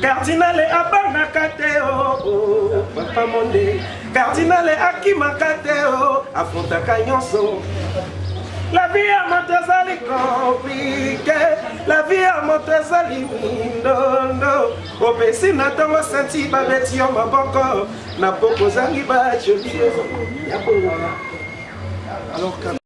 kardinale abanaka te o oh, oh, oh, papa monde kardinale akimaka te o afrontaka nyonso La vie ya moto ezali komplike la vie ya moto ezali mindondo opesi na ntongo senti babeti yo maboko na poko ozangi bajoli ya bowa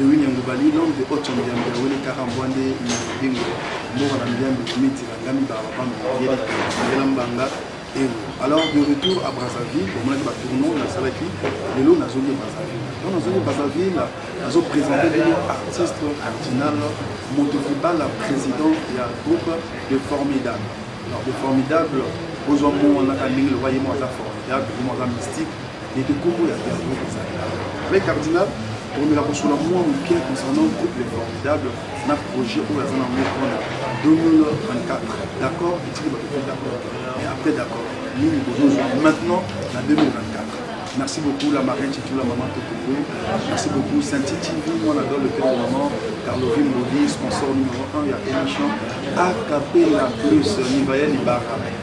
Ewini ya Ngobali, l'homme de haute chambre ya Wele Kaka Mbwande na Bingo, mboka na Mbiambi, miti na Ngami, Baba Bambi, Yele, Yela Mbanga, Ewo. Alors, de retour à Brazzaville, au moins de tournoi, na Salaki, de l'eau, na Zoli Brazzaville. Donc, na Zoli Brazzaville, na zo présenter les artistes cardinal, Motokibal, président, il y a un groupe de formidables. Alors, de formidables, aux hommes, on a quand même le royaume, on a formidable, on a mystique, Bebe kombo ya Bergo ezali mais cardinal tokomela kosula mwa moke concernant couple formidable na projet oyo aza nango mpona 2024 d'accord etiki bato te d'accord mais après d'accord nini bozozwa maintenant na 2024 Merci beaucoup la marraine Titula Maman Tokobo. Merci beaucoup Sainti TV, moi la donne le père de maman, Carlo Vimboli, sponsor numéro 1, il y a émission AKP La Plus, Nivael Ibarra.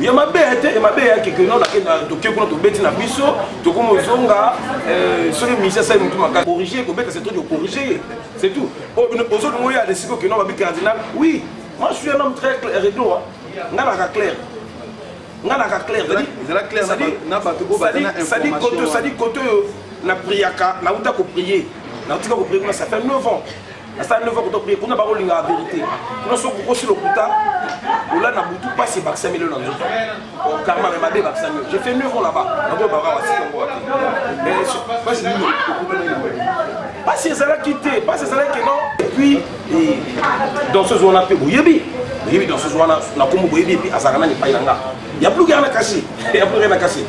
ya mabe ya te ya mabe ya keke no nakenda toke kuna tobeti na biso tokoma ozonga euh, soki misi asali motu makasi corrige kobeta c'est truc ocorrige ye c'est tout oh, ozonga oyo ya desiko keno babi cardinal oui moi je suis un homme très réglo nga naka clair nga naka clair sadi koto sadi koto oyo na priaka nauta koprie nautika koprie kuna ça fait 9 ans asala ndevu akuta kuye kuna bakolingaka verité kuna soki okosi lokuta ola na butu mpasi ebakisami lelo na nzoto karma me mabe ebakisami je fais mieux là-bas nakoyo baka wasikongo wapi mpasi nini okutani na wewe mpasi ezalaki te mpasi ezalaki non epuis danseuse wana mpe boyebi boyebi danseuse wana na kombo boyebi epuis azalaka nani epai na nga ya plus rien na kasi ya plus rien na kasi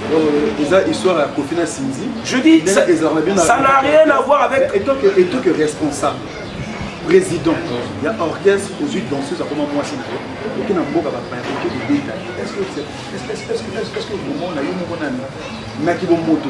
eza histoire ya kofi na sinzi je dis ça ça n'a rien à voir avec et toi que et toi que responsable président ya orchestre ozwi danseuse akoma mwasi na yo oke na mboka bapaya oke kobeta est ce que vraiment na yo moko nani naki bomoto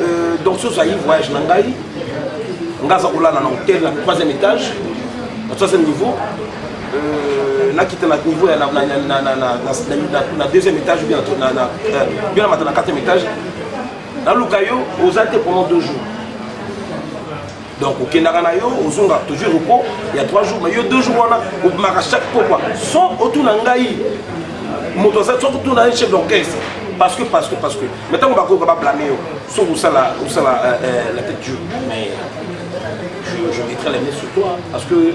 Euh, donc soki ozali voyage na ngai ngai aza kolala na hotel na troisième étage na troisième niveau euh, nakita na niveau ya na deuxième étage bien na mata na quatrième étage naluka yo oza te pendant deux jours donc okendaka na yo ozonga toujours repos ya 3 jours mais yo 2 jours wana obimaka chaque pokwa sans otuna ngai moto aza soki otuna ye chef d'orchestre parce que parce que parce que mais ntango bakoyoka bablame yo soki osala osala euh, euh, la tête dure mais je, je mettrai les mains sur toi parce que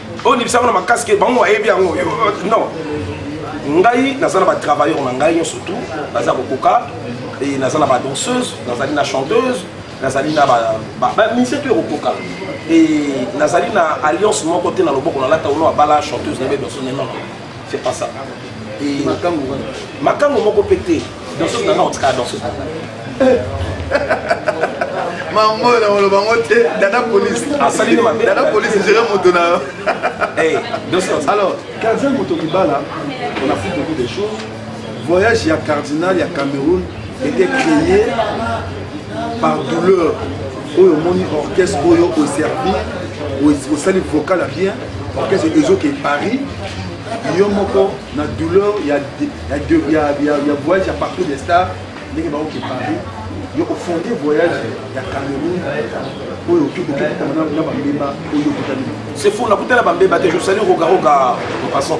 oyo nibisango na makasi ke bango bayebi yango non ngai naza na batravailleur na ngai nyonso tout baza kokoka e naza na badanseuse nazali na chanteuse nazali na bamise to ekokoka e nazali na alliance moko te na loboko nalata ono abala chanteuse na ye danseuse nenono c'est pas ça et makango makango moko pe te danseuse na nga otikala danseuse na nga mango na koloba ngo te dada polise asali ne mabe dada polise gere moto na yo alors kaza moto libala on a fait beaucoup de choses Voyage ya cardinal ya Cameroun était créé par douleur oyo omoni orchestre oyo oservi osali vocal ya bien orchestre ezoke paris yo moko na douleur ya, ya, ya, ya, ya voyage ya partout des stars ndenge baoke paris yo ofonde voyage ya cameroun oyo okokokutana na bambeba oyo okutani c'est faux nakutana bambeba te josali rogaroga de façon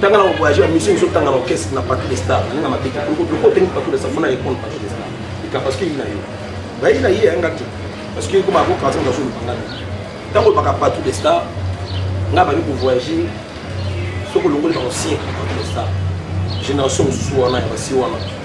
tanga na voyage mission ezo tanga na orchestre na parti de star na ma tete ko ko tengi parti de star fona répondre parti de star ika parce que ina yo ba ina ye anga te parce que comme ako kaza na solo panga tango baka parti de star nga ba ko voyager soko longoli ba ko siècle parti de star génération soit na ba si wana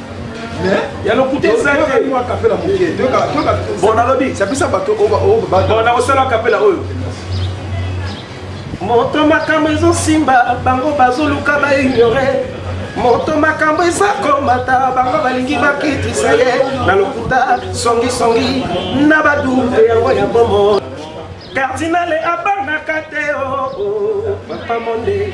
ya lokuta eza tebon nalobi sabisa bato nakosala kapela oyo moto makambo ezosimba bango bazoluka baignore moto makambo eza komata bango balingi bakitisa ye na lokuta songisongi na badumbe yango ya bomo kardinale abangaka te o oh, oh, oh, papa monde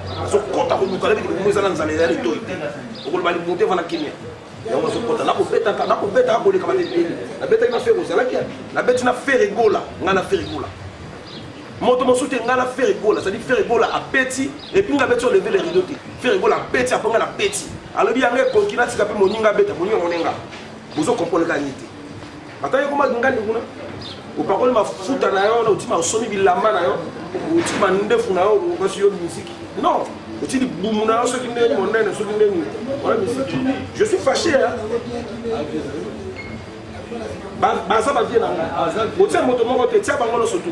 azokota koluka na biloko eza na nzala ya litoi te okoloba limonte vana kimia yango azokota nakobetaka nakobetaka koleka matebeli nabetaki na fere ozalaki yabi nabeti na fere gola ngai na fere gola moto mosusu te ngai na fere gola cetadi fere gola apeti epuis ngai abeti oleve le rido te fere gola apeti apo ngai na peti alobi yango ekoki natika mpe moninga abeta moninga monenga bozokomponeka nini te Ataki koma ngandi kuna opakoli mafuta na yo na otima osomi bilamba na yo oti mandefu na yo okasi yo miziki non oti libumu na yo soki ndenge monene soki ndenge wana miziki je suis fâché baza bavie na nga otia moto moko te tia bango nyonso tu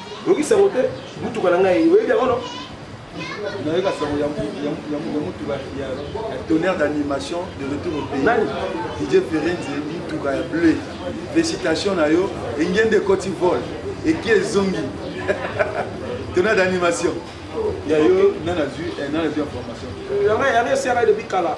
oyoki sango te motuka na ngai oyebi yango no nayoka sango ya motuka ya tonnerre d'animation de retour au pays nani didje ferenze motuka ya bleu félicitation na yo engende ekoti vol eki ezongi tonnerre d'animation ya yo nana zwi eh, nana zwi information yango yango esiaka depuis kala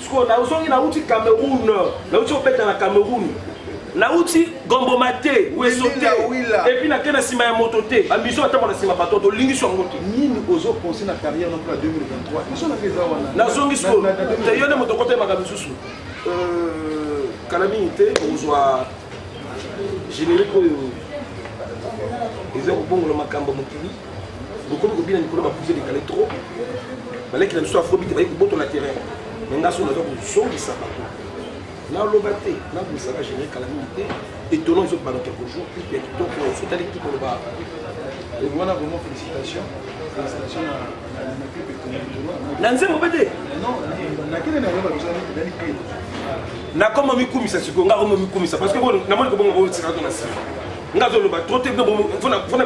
sikoyo nazongi nauti cameroun nauti obeta na cameroun nauti gomboma te weso te epuis nake na nsima ya moto te bamiso atako na nsima bato tolingisi yango te nini ozopense na carrière na mpona 2023 nazongi sikoyo te yo nde moto okotemaka misusu euh, kala mingi te okozwa générique oyo eza kobongola makambo mokili bokomi kobina mikolo bapuze dekale trop baleki na biso afrobi te bayi kobotola terrain me nga soki naza kozongisa bato naloba te nabongisaka générique kala mingi te étonnant ezo bana quelque jour clip ya kitoko sotali clip oloba wana vraiment félicitation félicitation na clip étonnant na nzembo mpe te nakende na yoloba biso nani clip nakoma mikumisa sikoyo nga koma mikumisa parce que namoni kobongo botikaka to na nsima nga azoloba trop te fona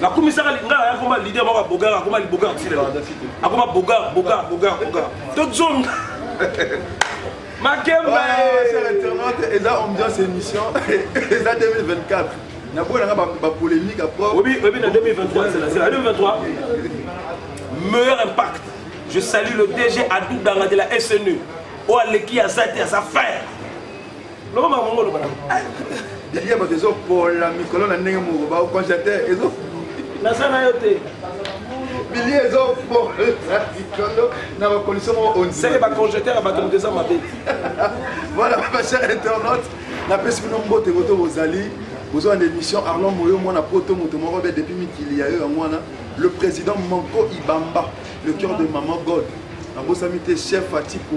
nakumisaka ngai naya akoma lider moko abogar akoma libogar tilela akoma bogar bogar bogar bogar tozonga makemba eza ambiance émission eza 2024 naboya nanga bapolémique aprobi na 2023 2023 meilleur impact je salue le dg adou danga de la snu oyo aleki aza te aza fin loba makongo loba na bilia bato ezopola mikolo na ndenge moko baoconstate ezo naza na yo te bilia ezopola mikolo na bakondition moko onseke baconjeter ya bato moto eza mabe voilà bacher internaute napesi bino mbote koto bozali bozwa na émission arlon moyo mwana poto moto moko be depuis mikili ya yo yango wana le président manco ibamba le cœur de maman god nabosami te chef atiku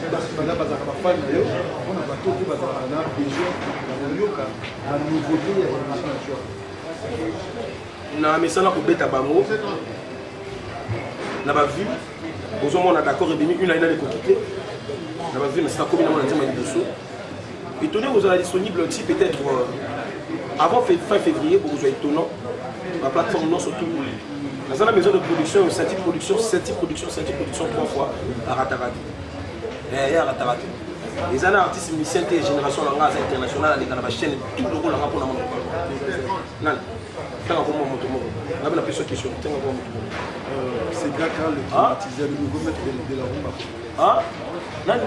mais basi bana bazalaka bafani na yo mpona bato oyo bazalaka na besoin ya koyoka banouveauté ya émission na soi na misala kobeta bango na baville ozomona d'accord ebimi une aina ekoki te na baville nasila komi na mona nzema liboso Etonnant kozala disponible aussi peut-être euh, avant fin février bokozwa étonnant na plateforme nyonso tout naza na maison de production sati production sati production sati production trois fois arataka te ye arataka te eza na artiste musicien te génération na ngai aza international aleka na bachaîne tout lokola nga mpona monoko nani tanga komwa moto moko nga mpe na peso question tanga komwa moto moko euh, c'est gaka le traumatisé le nouveau maître de la rumba nani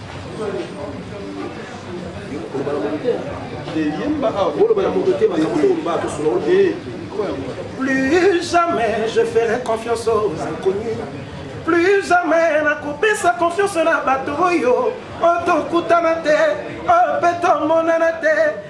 Plus jamais je ferai confiance aux inconnus. Plus jamais nakopesa confiance na bato oyo oyo tokutana te oyo mpe tomonana te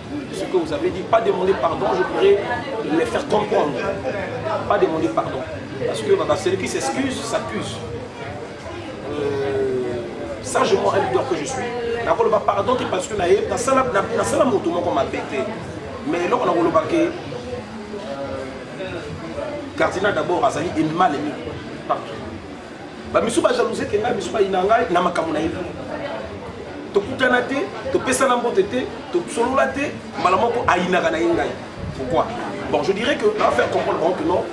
ce que vous avez dit, pas demander pardon, je pourrais les faire comprendre. Pas demander pardon. Parce que bah, celui qui s'excuse, s'accuse. Euh, sagement, un leader que je suis, nakoloba pardon te parce que na ye nasala moto moko mabe te mais eloko nakoloba ke cardinal d'abord azali ennemi partout ba misu ba jalouse ke ngai misu ba ina ngai na makambo na ye tokutana te topesana mbote te tosolola te mbala moko ayinaka na ye ngai pourquoi bon je dirais que na faire comprendre bango que non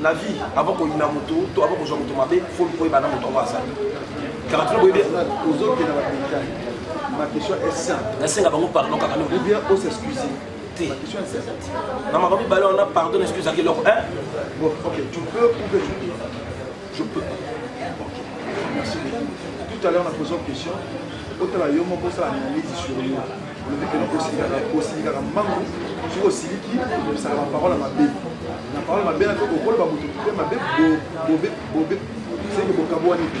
na vie avant koyina moto to avant kozwa moto mabe fo likoyeba na moto yango azali karatino boyebi ozokenda na question est simple nasenga bango pardon kaka no ou bien osexcuse te na makambo mibale wana pardon na soki ezalaki eloko je peux merci tout à l'heure na posa question otala yo moko osala analyse sur yo olobi kena kosilikaka mango soki osiliki obebisaka baparole mabe na parole mabe na mpe kokoloba moto mpe mabe bobe seke bokabuani mpe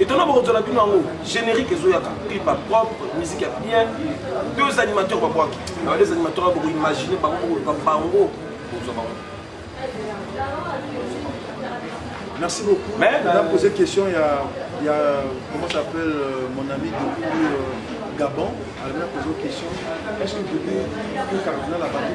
etona bokozwa na bino yango générique ezoyaka clip ya propre musique ya bien deux animateurs babwaki ba deux animateurs ya bokoimagine bango bokoluka bango bokozwa bango merci beaucoup mais na euh, poser question ya ya comment s'appelle euh, mon ami depuis euh, gabon alors na poser question est ce que depuis que cardinal abandi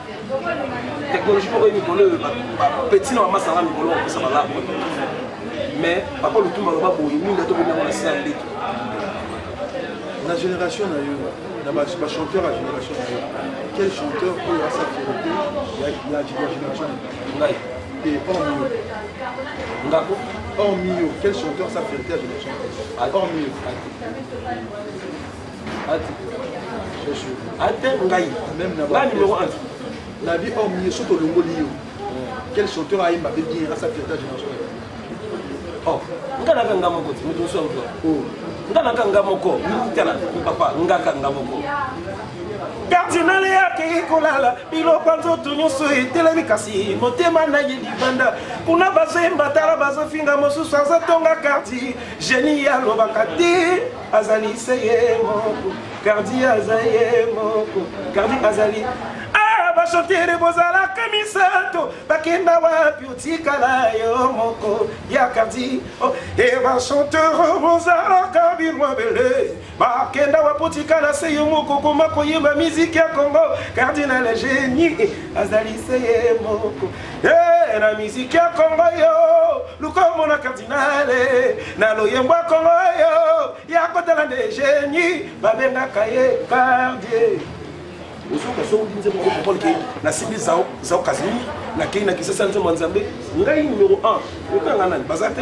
technologie moko ye mikolo oyo bapeti na bamasanga mikolo bakopesa malamu mais papa lutumba loba boye mingi atobinango na sina ndeki na génération na yo na bachanteur ya génération na yo quel chanteur oyo asa fierté ya génération ngai te hormio ngako hormio quel chanteur asa fierté ya génération hormio ate ngai ba numéro 1 na vie homme ye soki olongoli yo quel chanteur ayemba mpe bien asa piratage national oh, nga naka nga moko ti moto mosusu autwa oh. nga naka nga moko tala papa ngaka nga moko kardinale akei kolala biloko ya nzoto nyonso etelemi kasi motema na ye libanda kuna bazoyemba tala bazofinga mosusu azotonga karti genie alobaka te azali se ye moko kardi aza ye moko kardi azali ah, bashantere bozalaka misato bakenda wapi otikala yo moko ya kardi oh, e bashantere bozalaka birwabele bakenda wapi otikala se yo moko koma koyemba miziki ya kongo kardinal genie azali se ye moko Hey, na miziki ya kongo yo lukombo na kardinale na loyembo ya kongo yo ya kotala nde geni babengaka ye kardie ozoka soki nzembo moko mokolo kei nasimbi zao zao kasini nakei na kisasa nzembo ya nzambe ngai numero 1 otanga nani baza te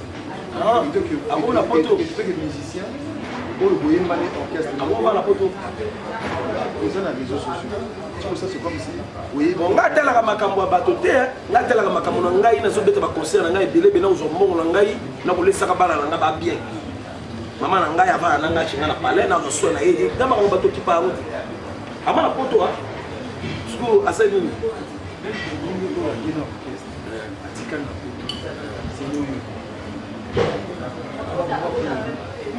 Ah, akomi na poto soki musicien oyo boyembani orchestre akokoma na poto oza na réseau socialnga atalaka makambo ya bato te nga atalaka makambo na ngai nazobeta baconcert na ngai ebele ebele nakozwa mbongo na ngai nakolesaka bana na ngai babien mama na ngai avana na ngai akinga na palais nazwa soin na ye ye na makambo bato kipa yango te ama na poto a siko asali nini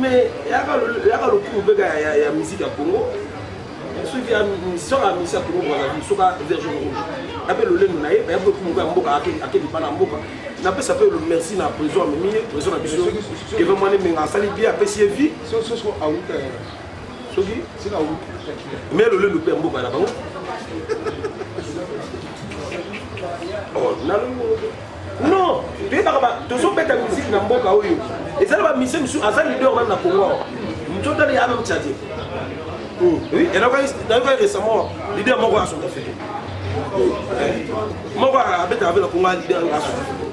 mais yaka lokumu mpe ya musique ya congo soki soki amisi ya congo brazaville soki version rouge ape lolendo na ye bayabi lokumu mpe ya mboka ake lipa na mboka napesa mpe le merci na prison amemi ye prison na biso kevin mwana emenga asali bien apesi ye vie soki sika mais lolendo mpe ya mboka na bango oh, non toyebaka tozobeta miziki na mboka oyo ezali bamisie mosusu aza leader meme na congo ntotali ya meme tchadie hmm. oui nayokai récemment leader moko ya sud afrique moko abetaka mpe na congo ya leader ya sud afrique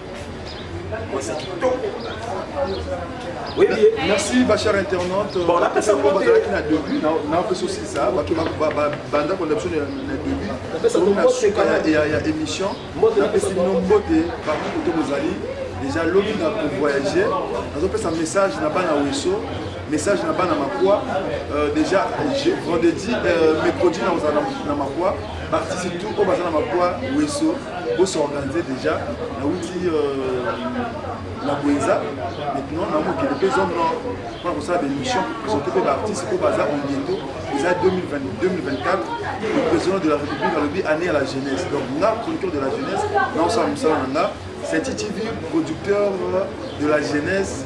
merci bachar internaute bazalaki euh, na début napesa aussi ça bato banda kolanda biso na début na suka ya émission napesi bino mbote parmi kote bozali déjà lobi na kovoyage nazopesa message na bana weso message na bana makwa euh, déjà vendredi euh, mercredi nakozala na makwa parti surtout oyo baza na mabwa weso bosorganize déjà nauti euh, na bwenza maintenant na mokende mpe zone nord mpona kosala baémission présente mpe baartiste oyo baza ondiendo eza 2024 le président de la république alobi année ya la jeunesse donc nga chroniqueur de la jeunesse naosala mosala na nga senti tv producteur de la jeunesse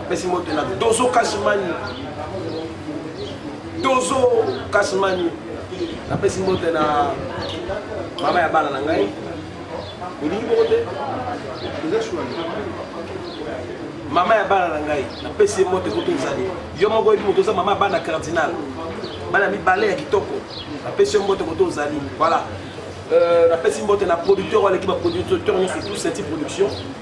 apesi moto na dozo kashimani dozo kashimani napesi mbote na mama ya bana na ngai olingi bongo te mama ya bana na ngai napesi ye mbote kutu ezali yo moko oyebi moto oza mama ya bana cardinal bana mibale ya kitoko napesi yo mbote koto ozali voilà euh, napesi mbote na producteur oyo aleki baproducteur nyonso tout senti production